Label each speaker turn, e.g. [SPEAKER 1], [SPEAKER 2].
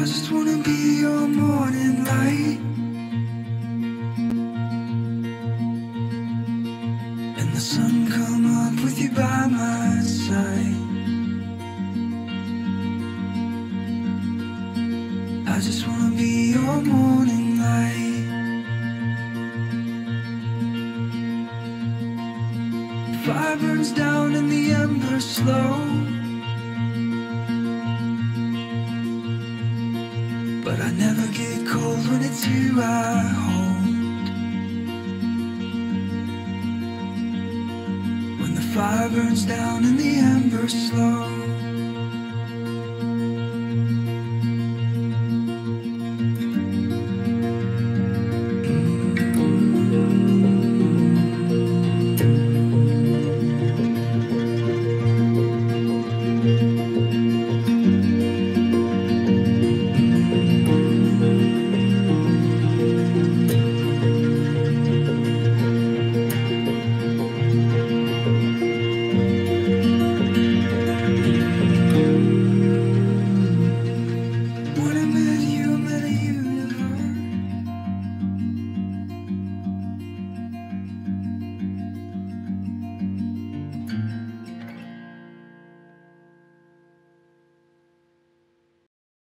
[SPEAKER 1] I just wanna be your morning light. And the sun come up with you by my side. I just wanna be your morning light. Fire burns down and the embers slow I never get cold when it's you I hold. When the fire burns down and the embers slow.